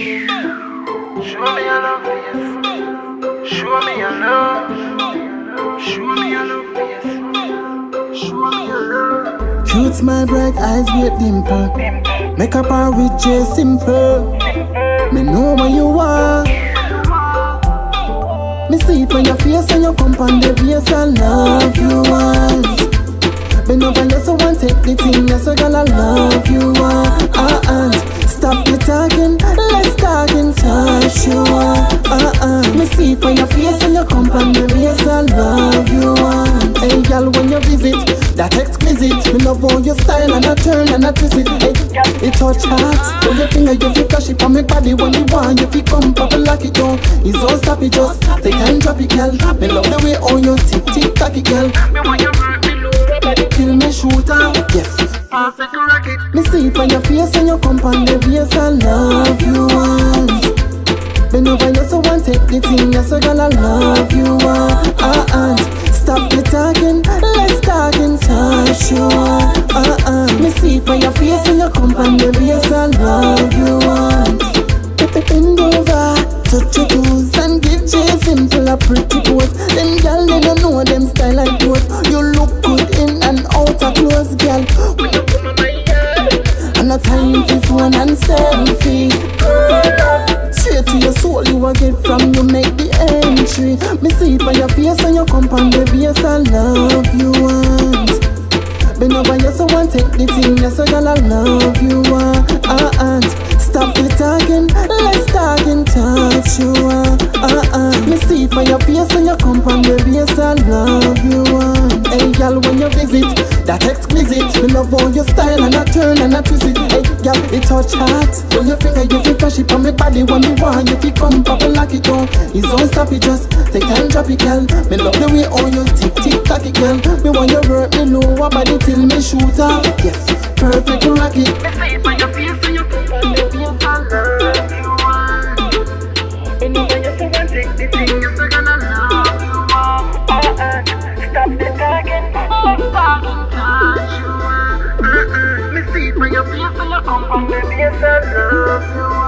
Show me your love, yes. Show me your love. Show me your love, yes. Show me your love. Shoots my bright eyes with dimple. Make up our J Simple. Me know where you are. Me see it when your face and your come on the base. I love you once. Bend over, yes, I want take the thing. Yes, I gotta love you once. Uh uh. Stop that exquisite. Me love all your style and I turn and I twist it. Hey, it touch hearts. When your finger you feel flash it on me body when you want. You feel come pop like it yo. It's all stop it just. Take and drop it, girl. Me love the way all you tick tick tack it, girl. You Kill me shooter, yes. perfect rocket. Me see it when your face and your on the base. I love you once. Bend over, yes, I want take the thing, yes, so gotta love you uh, uh, uh. Stop the talking, touch your toes and give J Simple a pretty pose. Them gal they don't know them style like yours. You look good in and out of clothes, gal. You yard, I'm time for phone and selfie. Straight to your soul, you will get from you make the entry. Me see it by your face and your on the base. I love you once. Bend over, yes, I want take the thing, yes, I gotta love you uh, uh, uh. Stop the talking, I love you. Hey, girl, when you visit, that exquisite. Me love all your style and I turn and I twist it. Hey, girl, it touch heart. When your finger, you feel it on me body when me want. You feel come pop like it go. It's all stop it just. Take and drop it, girl. Me love the way all you tick tick tack it, girl. Me want you hurt me lower body till me shoot off. Yes, perfect rocket. I love you